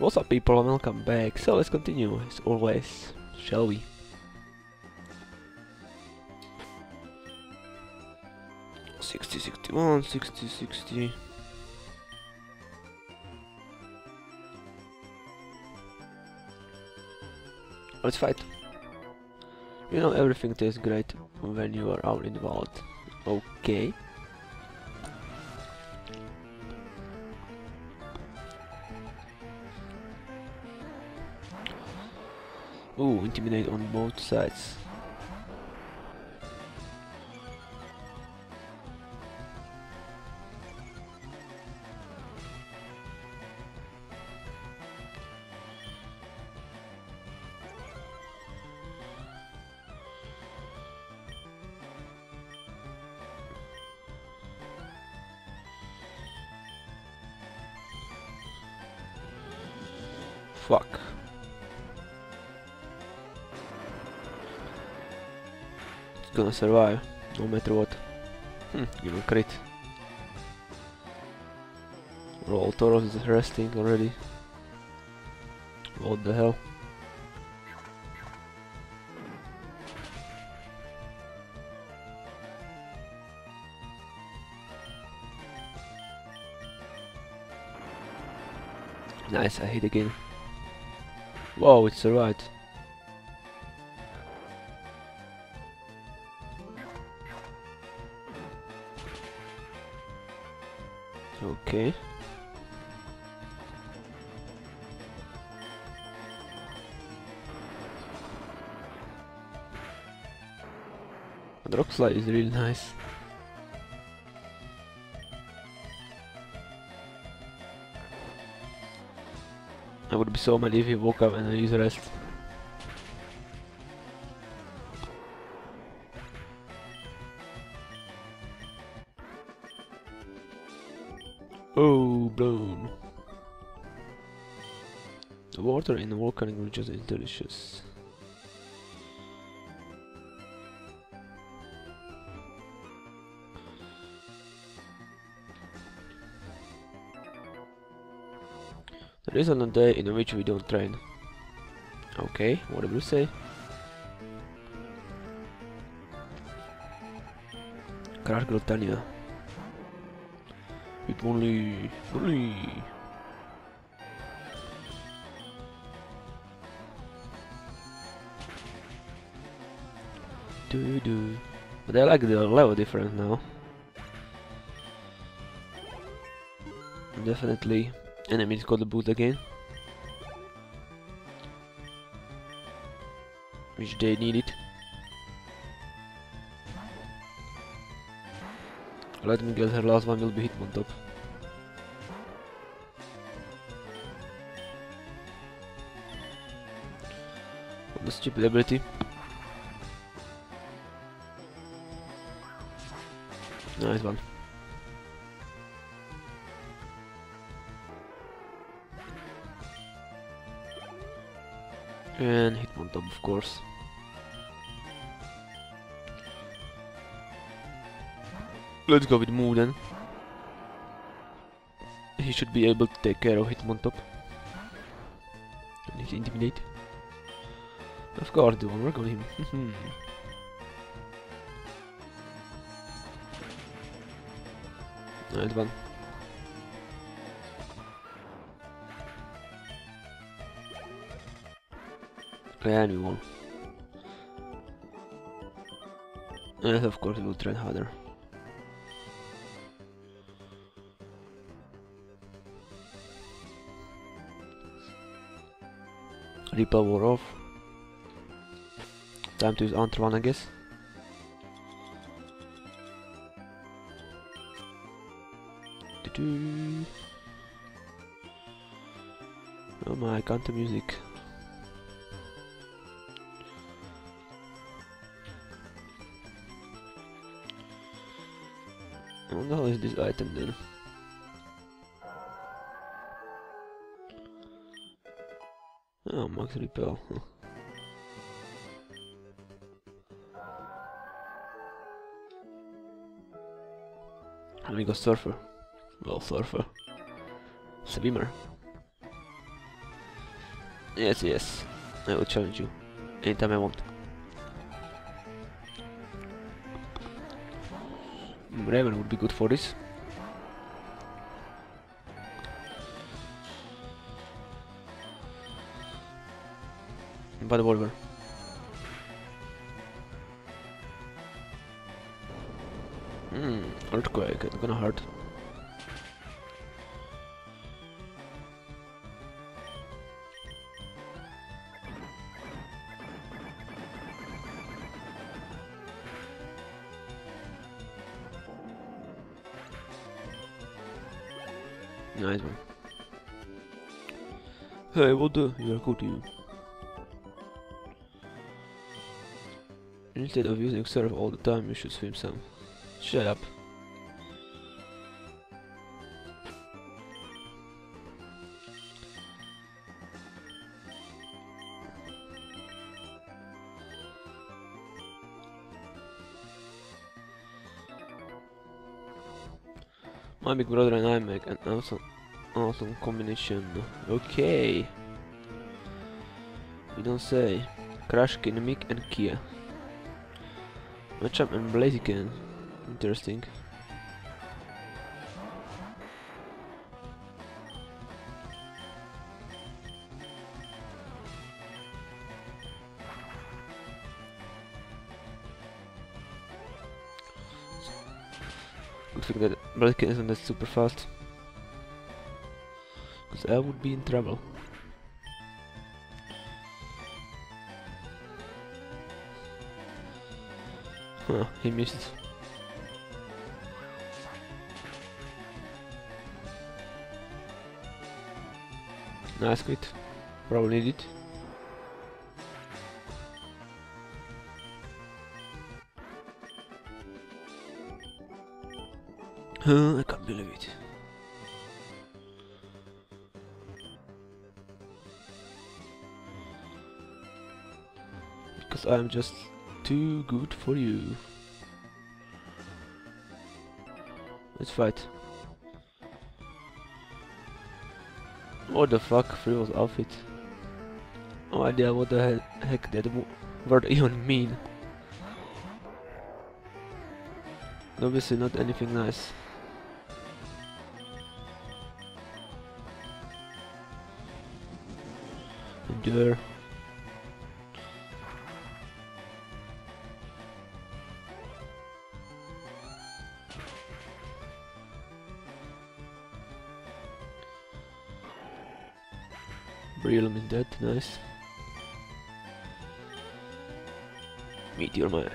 What's up people, and welcome back. So let's continue as always, shall we? Sixty, sixty-one, sixty, sixty. Let's fight. You know everything tastes great when you are out in the wild. Okay. Ooh, intimidate on both sides. Fuck. Gonna survive, no matter what. Hmm, give a crit. Roll Tauros is resting already. What the hell? Nice, I hit again. Whoa, it survived. Okay. The rock slide is really nice. I would be so mad if he woke up and I use rest. Oh, blown. The water in the volcanic regions is delicious. There isn't a day in which we don't train. Okay, whatever you say. Crush Girl Tanya. Only, only. Do do. But I like the level difference now. Definitely enemies got the boot again. Which they need it. Let me guess her last one will be Hitmontop. Stupid ability. Nice one. And Hitmontop of course. Let's go with Moo then. He should be able to take care of Hitmontop. Need to intimidate. Of course, do work on him. nice one. And we won. Yes, of course, we'll try harder. Repel wore off. Time to use Ant one, I guess. Oh my, counter music. What the hell is this item then? Oh, max repel. And we got surfer. Well, surfer. Swimmer. Yes, yes. I will challenge you anytime I want. Raven would be good for this. But Wolver. Gonna hurt. Nice one. Hey, what the? You are good, you. Instead of using surf all the time, you should swim some. Shut up. My big brother and I make an awesome, awesome combination. Okay. You don't say. Crush, Kin Mik and Kia. Matchup and Blaziken. Interesting. Good thing that Blaziken isn't that super fast. Because I would be in trouble. Huh, he missed. Nice quit. Probably need Huh, I can't believe it. Because I'm just too good for you. Let's fight. What the fuck, Frivo's outfit? No idea what the he heck that word even mean. Obviously not anything nice. Endure. Breloom is dead, nice. Meteor Mash.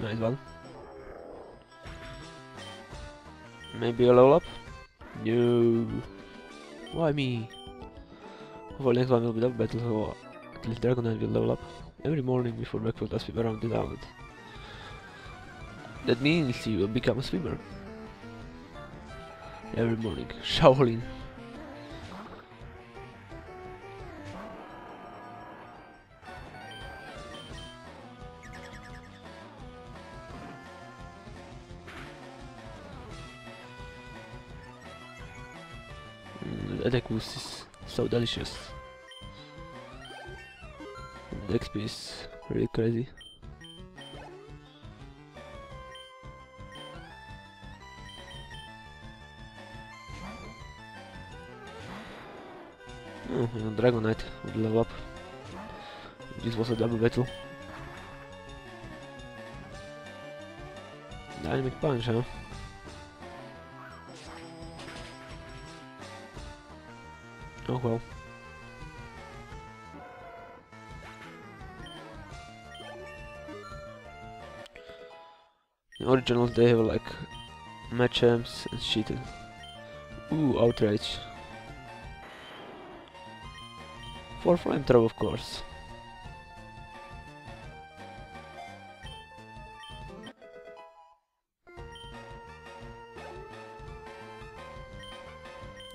Nice one. Maybe a level up? No. Why me? Hopefully next one will be double battle, so at least Dragonite will level up. Every morning before breakfast I swim around the island. That means you will become a swimmer. Every morning. Shaolin. Attack is so delicious. The XP is really crazy. Oh, and Dragonite would level up. This was a double battle. Dynamic Punch, huh? Oh well. In originals they have like Machamps and shit. Ooh, Outrage. For flamethrower, of course.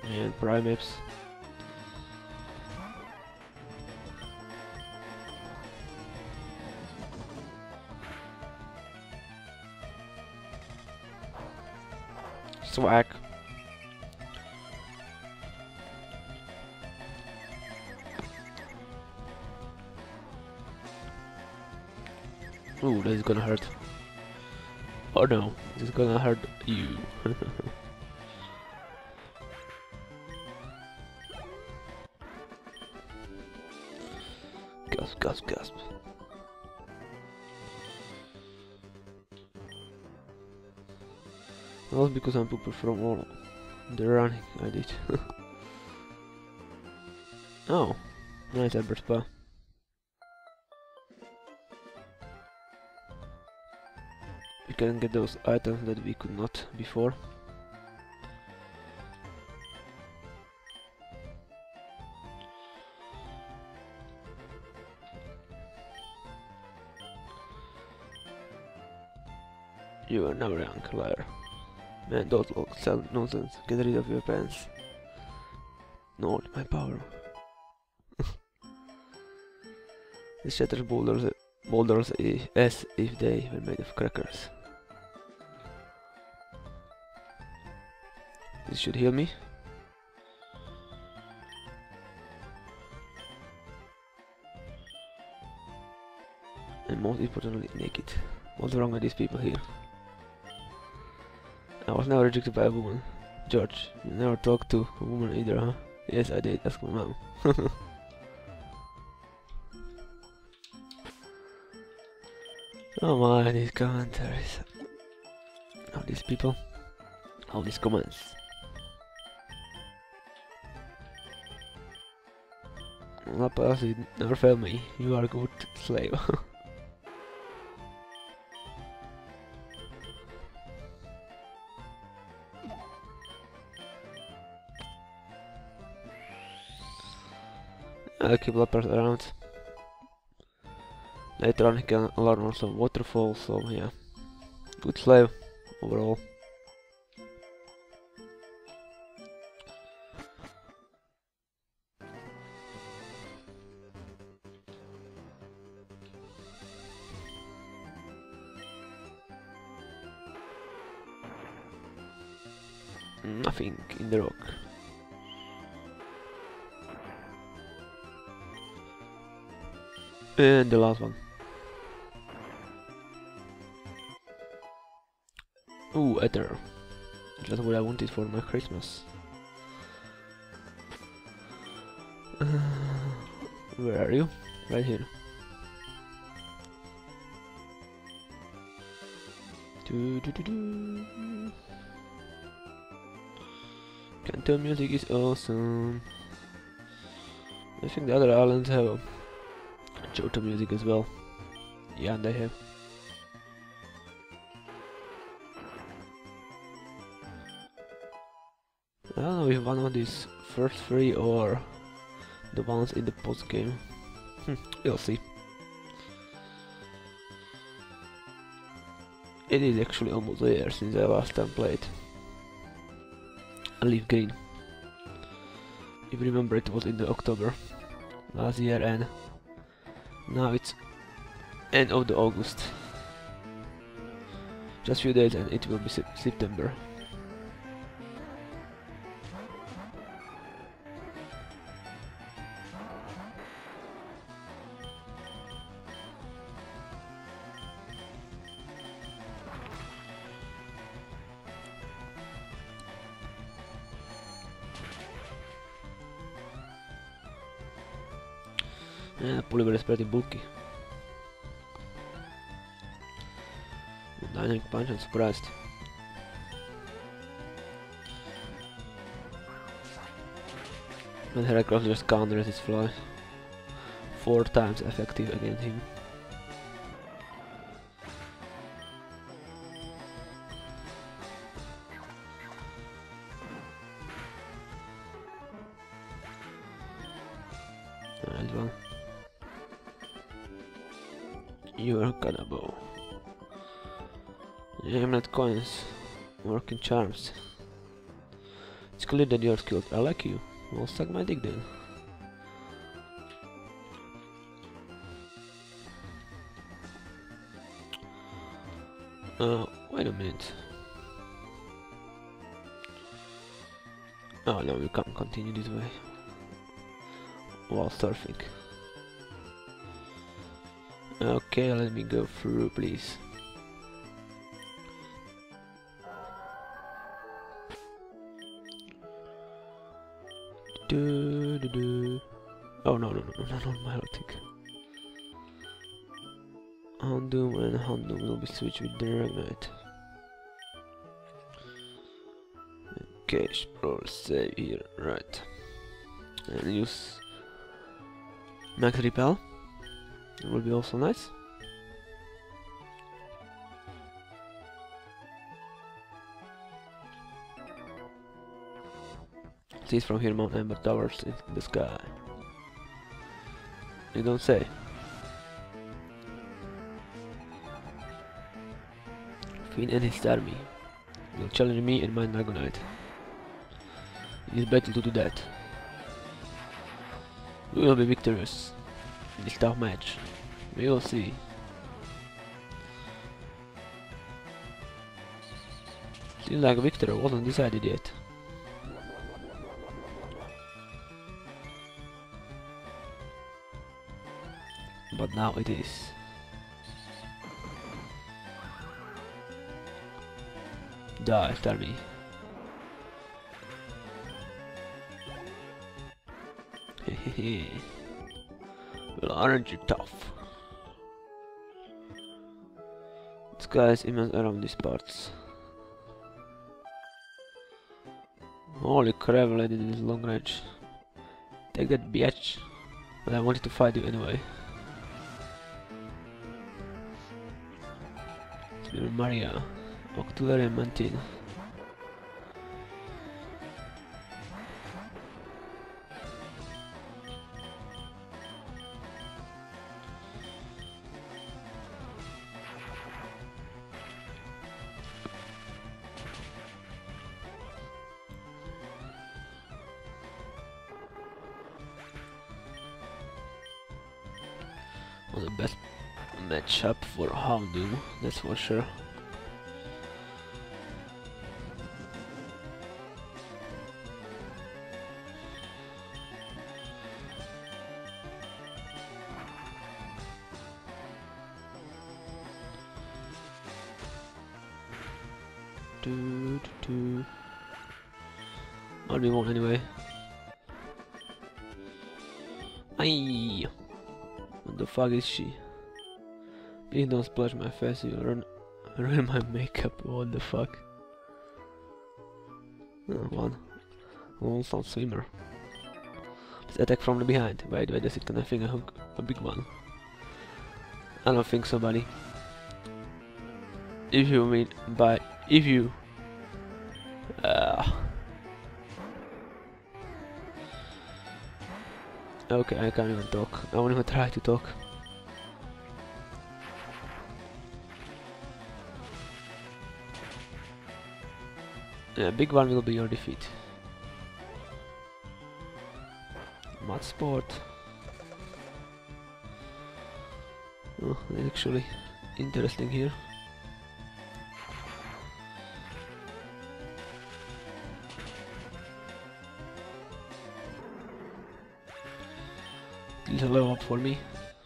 And Primeapes. Swag. Ooh, this is gonna hurt. Oh no, this is gonna hurt you. gasp, gasp, gasp. Well, because I'm pooped from all the running I did. oh, nice Albert Spa. We can get those items that we could not before. You are never young, liar. Man, don't look, sell nonsense. Get rid of your pants. No, my power. this shatters boulders, boulders as if they were made of crackers. This should heal me. And most importantly, naked. What's wrong with these people here? Was never rejected by a woman. George, you never talked to a woman either, huh? Yes, I did. Ask my mom. oh my, these commentaries. All these people. All these comments. Lapa, you never failed me. You are a good slave. I'll keep leopards around. Later on he can learn also waterfall, so yeah. Good slave overall. And the last one. Ooh, Ether. Just what I wanted for my Christmas. Uh, where are you? Right here. Do, do, do, do. Kanto music is awesome. I think the other islands have Johto music as well. Yeah, and they have. I don't know if one of these first three or the ones in the post game. Hmm, we'll see. It is actually almost a year since I last time played. A leaf green. If you remember it was in the October last year and now it's end of the August. Just few days and it will be sep September. Polymer is pretty bulky. Dynamic punch, I'm surprised. And Heracross just counters his fly. Four times effective against him. Working charms. It's clear that you're skilled. I like you. Well, suck my dick then. Uh, wait a minute. Oh no, we can't continue this way. While surfing. Okay, let me go through, please. Oh no no no no no no my thing. Houndoom and Houndoom will be switched with Dragonite. Okay, explore save here, right. And use Max Repel. It will be also nice. Sees from here Mount Ember Towers in the sky. You don't say. Finn and his army will challenge me and my Dragonite. It is better to do that. We will be victorious in this tough match. We will see. Seems like victory wasn't decided yet. Now it is. Die, me. Well, aren't you tough? This guy is immense around these parts. Holy crap, lady, this long range. Take that bitch. But I wanted to fight you anyway. María, octubre mantino. For Houndoom, that's for sure. Do, do, do. One anyway. Aye. What the fuck is she? Please don't splash my face, you run, ruin my makeup. What the fuck? Oh, one. One sound swimmer. Let's attack from the behind. Wait, wait, does it I think a hook? A big one. I don't think so, buddy. If you mean by if you uh, okay I can't even talk I won't even try to talk yeah big one will be your defeat mud sport oh, actually interesting here Little level up for me.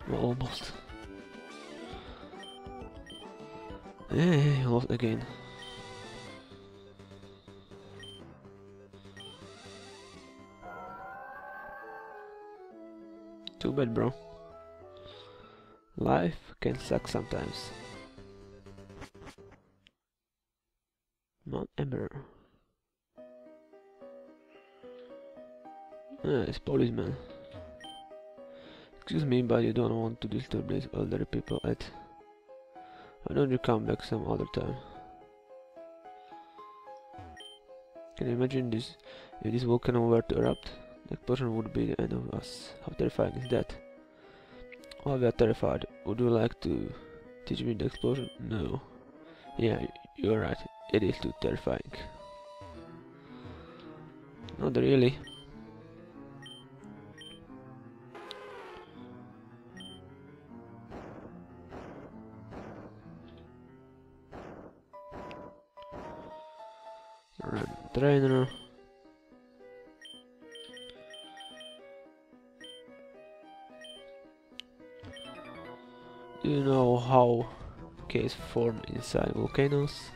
Oh, well, almost. Hey, lost again. Bro. Life can suck sometimes. Mount Ember. Ah, it's policeman. Excuse me, but you don't want to disturb these elderly people at... Why don't you come back some other time? Can you imagine this? If this volcano were to erupt, the explosion would be the end of us. How terrifying is that? Oh, we are terrified. Would you like to teach me the explosion? No. Yeah, you're right. It is too terrifying. Not really. Trainer. Do you know how caves form inside volcanoes?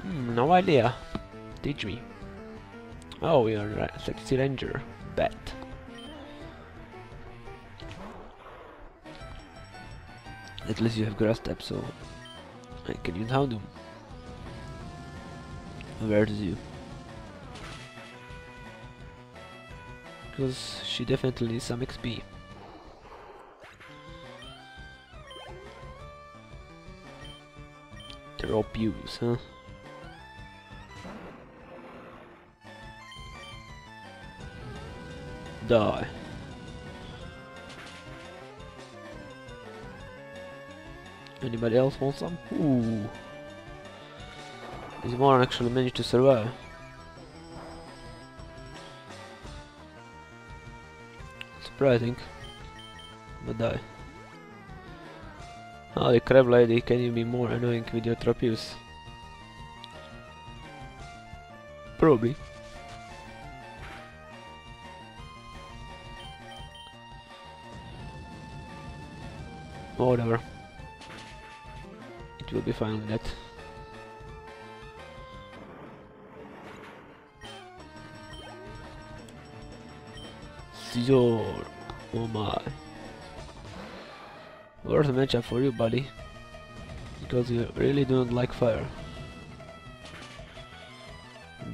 Hmm, no idea. Teach me. Oh, you're a sexy ranger. Bet. At least you have grass step, so I can use Houndoom. Where is you? Because she definitely needs some XP. Pews, huh? Die. Anybody else want some? Ooh. This one actually managed to survive. Surprising. But die. Oh, the crab lady, can you be more annoying with your trapeus? Probably. Whatever. It will be fine with that. Oh my. Worth a matchup for you, buddy. Because you really do not like fire.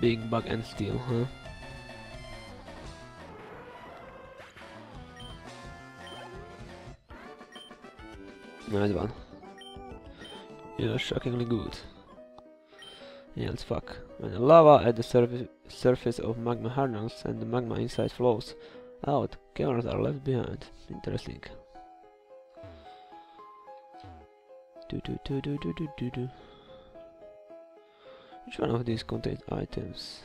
Big bug and steel, huh? Nice one. You're shockingly good. Yeah, fuck. When the lava at the surface surface of magma hardens and the magma inside flows out, caverns are left behind. Interesting. Do do do do do do do. Which one of these contains items?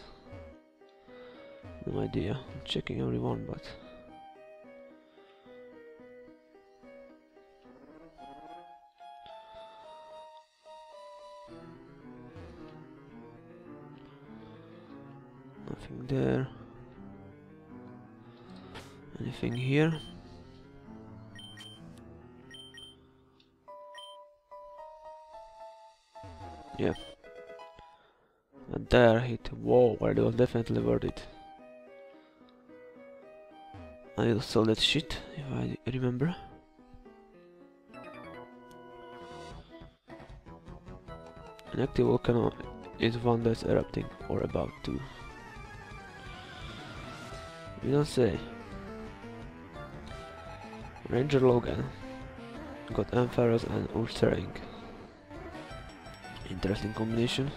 No idea. I'm checking every one, but nothing there. Anything here? There hit. Whoa, it was definitely worth it. I saw that shit, if I remember. An active volcano is one that's erupting or about to. You don't say. Ranger Logan got Ampharos and Ursaring. Interesting combination.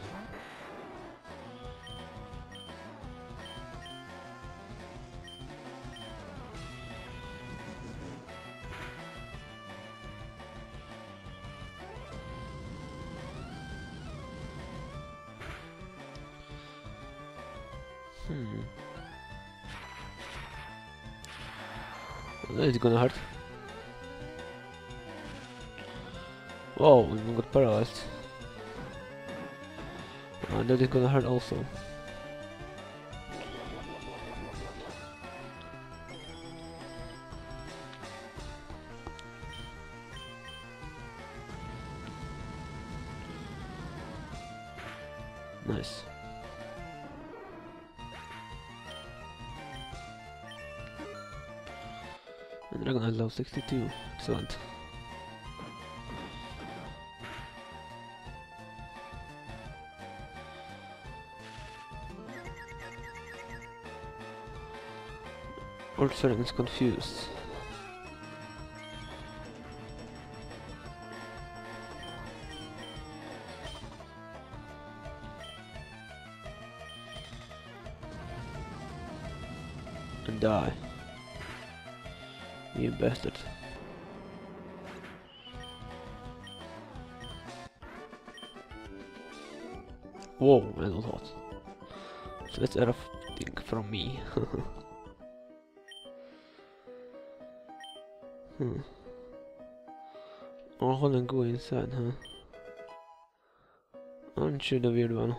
Hmm. That is gonna hurt. Whoa, we got paralyzed. Uh, that is gonna hurt also. 62. Excellent. Ursaring is confused. And die. You bastard. Whoa, that was hot. So that's everything from me. hmm. Oh, hold and go inside, huh? Aren't you the weird one?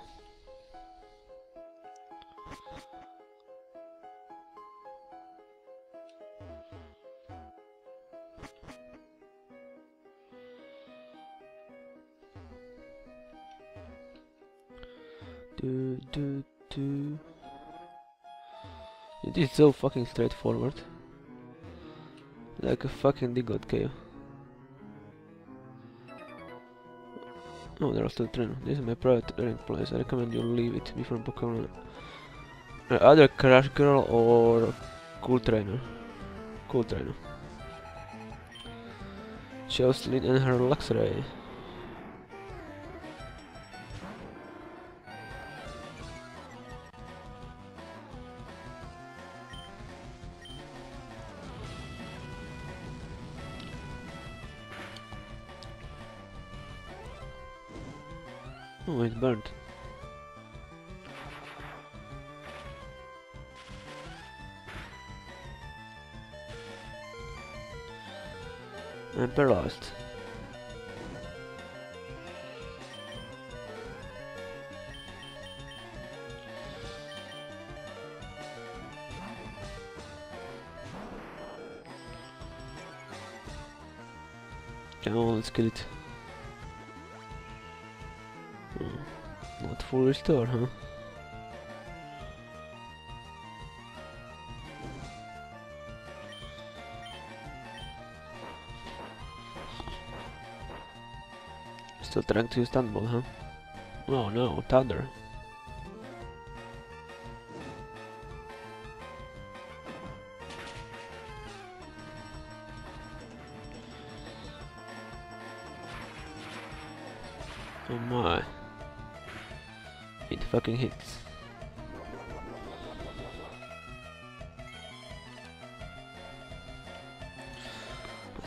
It is so fucking straightforward. Like a fucking Diglett cave. Oh, there are still three. This is my private rank place. I recommend you leave it before Pokemon. Either Crush Girl or Cool Trainer. Cool Trainer. Jocelyn and her Luxray. Oh, burnt. I'm paralyzed. Come on, let's kill it. Huh? Still trying to use huh? Oh no, Thunder. Fucking hits.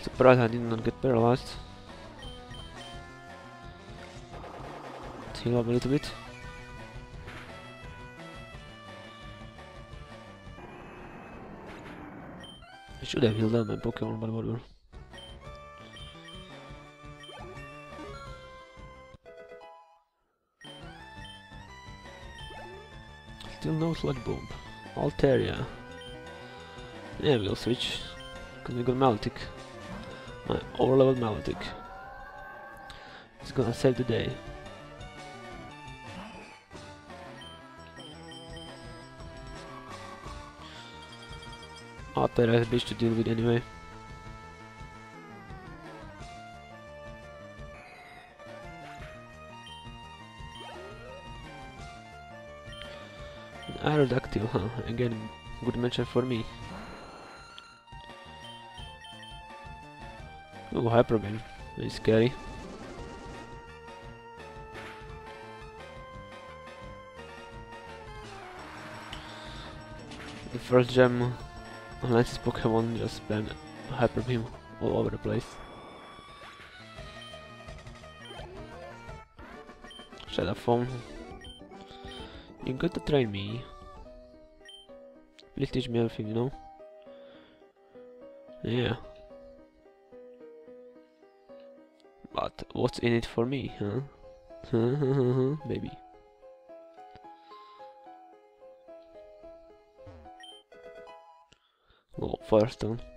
Surprised I did not get paralyzed. Heal up a little bit. I should have healed up my Pokemon, but whatever. Still no Sludge Bomb. Altaria. Yeah, we'll er switch. Because we got Maledictic. My overleveled Maledictic. It's gonna save the day. Altaria has er a bitch to deal with anyway. Again, good mention for me. Oh, Hyper Beam. Very scary. The first gem unless this Pokemon just spam Hyper Beam all over the place. Shadow Form. You got to train me. Please teach me everything, you know? Yeah. But what's in it for me, huh? Maybe. Oh, Firestone. Do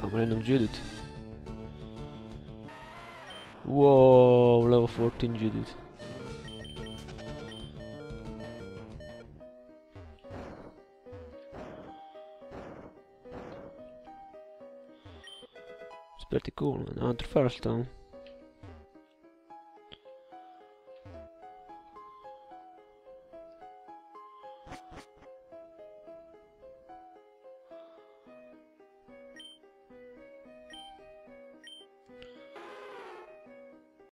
Some random Judith. Whoa, level 14 Judith. It's pretty cool. Another Firestone.